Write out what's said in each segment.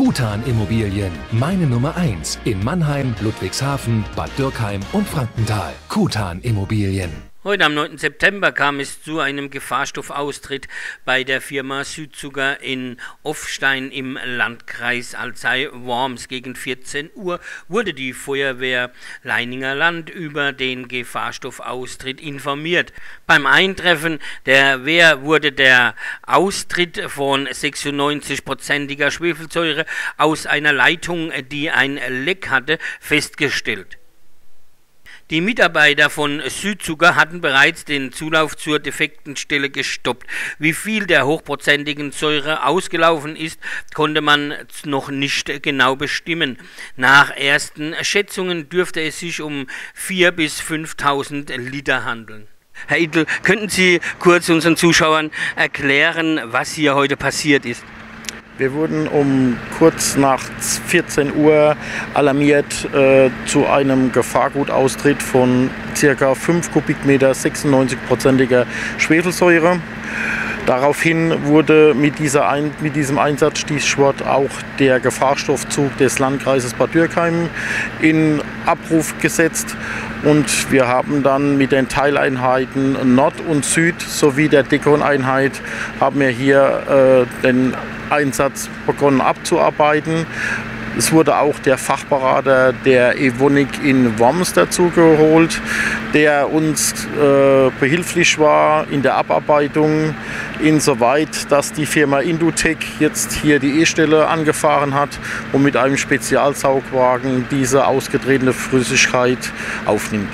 Kutan Immobilien, meine Nummer 1 in Mannheim, Ludwigshafen, Bad Dürkheim und Frankenthal. Kutan Immobilien. Heute am 9. September kam es zu einem Gefahrstoffaustritt bei der Firma Südzucker in Offstein im Landkreis Alzey-Worms. Gegen 14 Uhr wurde die Feuerwehr Leininger Land über den Gefahrstoffaustritt informiert. Beim Eintreffen der Wehr wurde der Austritt von 96-prozentiger Schwefelsäure aus einer Leitung, die ein Leck hatte, festgestellt. Die Mitarbeiter von Südzucker hatten bereits den Zulauf zur defekten Stelle gestoppt. Wie viel der hochprozentigen Säure ausgelaufen ist, konnte man noch nicht genau bestimmen. Nach ersten Schätzungen dürfte es sich um 4.000 bis 5.000 Liter handeln. Herr Idl, könnten Sie kurz unseren Zuschauern erklären, was hier heute passiert ist? Wir wurden um kurz nach 14 Uhr alarmiert äh, zu einem Gefahrgutaustritt von ca. 5 Kubikmeter 96-prozentiger Schwefelsäure. Daraufhin wurde mit, dieser Ein mit diesem Einsatzstichwort auch der Gefahrstoffzug des Landkreises Bad Dürkheim in Abruf gesetzt und wir haben dann mit den Teileinheiten Nord und Süd sowie der Dekon-Einheit haben wir hier äh, den Einsatz begonnen abzuarbeiten. Es wurde auch der Fachberater der Evonik in Worms dazu geholt, der uns äh, behilflich war in der Abarbeitung, insoweit, dass die Firma Indutech jetzt hier die E-Stelle angefahren hat und mit einem Spezialsaugwagen diese ausgetretene Flüssigkeit aufnimmt.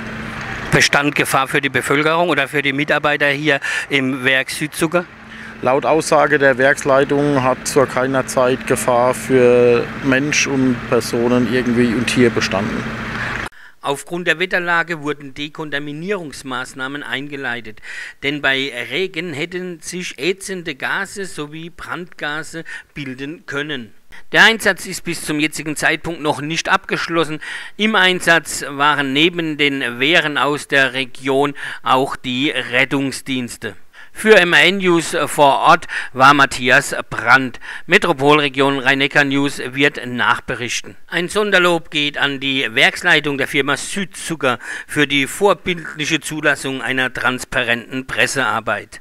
Bestand Gefahr für die Bevölkerung oder für die Mitarbeiter hier im Werk Südzucker? Laut Aussage der Werksleitung hat zu keiner Zeit Gefahr für Mensch und Personen irgendwie und Tier bestanden. Aufgrund der Wetterlage wurden Dekontaminierungsmaßnahmen eingeleitet, denn bei Regen hätten sich ätzende Gase sowie Brandgase bilden können. Der Einsatz ist bis zum jetzigen Zeitpunkt noch nicht abgeschlossen. Im Einsatz waren neben den Wehren aus der Region auch die Rettungsdienste. Für MAN News vor Ort war Matthias Brandt. Metropolregion Rhein-Neckar News wird nachberichten. Ein Sonderlob geht an die Werksleitung der Firma Südzucker für die vorbildliche Zulassung einer transparenten Pressearbeit.